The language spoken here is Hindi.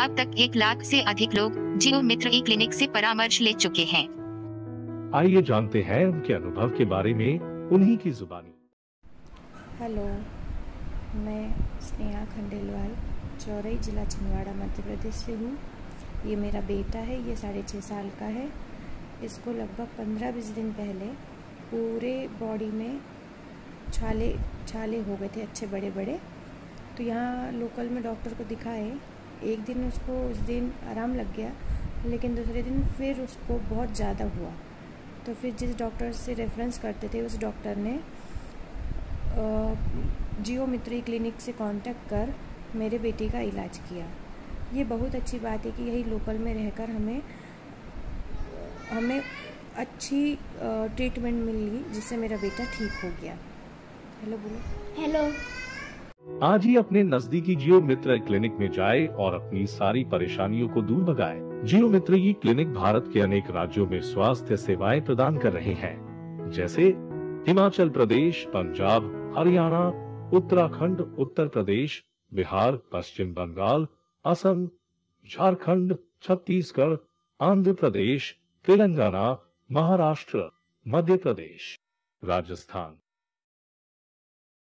अब तक एक लाख से अधिक लोग जियो मित्र ई क्लिनिक से परामर्श ले चुके हैं। आइए जानते हैं उनके अनुभव के बारे में उन्हीं की जुबानी। हेलो मैं स्नेहा खंडेलवाल चौरई जिला छिंदवाड़ा मध्य प्रदेश से हूँ। ये मेरा बेटा है ये साढ़े छः साल का है। इसको लगभग पंद्रह बीस दिन पहले पूरे बॉडी में छाले छाले हो गए थे अच्छे बड़े बड़े तो यहाँ लोकल में डॉक्टर को दिखाए एक दिन उसको उस दिन आराम लग गया, लेकिन दूसरे दिन फिर उसको बहुत ज़्यादा हुआ। तो फिर जिस डॉक्टर से रेफरेंस करते थे, उस डॉक्टर ने जियो मित्री क्लिनिक से कांटेक्ट कर मेरे बेटे का इलाज किया। ये बहुत अच्छी बात है कि यही लोकल में रहकर हमें हमें अच्छी ट्रीटमेंट मिली, जिससे मेरा बेटा ठीक हो गया। हेलो बोलो। हेलो। आज ही अपने नजदीकी जियो मित्र क्लिनिक में जाए और अपनी सारी परेशानियों को दूर भगाए। जियो मित्र ये क्लिनिक भारत के अनेक राज्यों में स्वास्थ्य सेवाएँ प्रदान कर रहे हैं। जैसे हिमाचल प्रदेश, पंजाब, हरियाणा, उत्तराखंड, उत्तर प्रदेश, बिहार, पश्चिम बंगाल, असम, झारखंड, छत्तीसगढ़, आंध्र प्रदेश, तेलंगाना, महाराष्ट्र, मध्य प्रदेश, राजस्थान।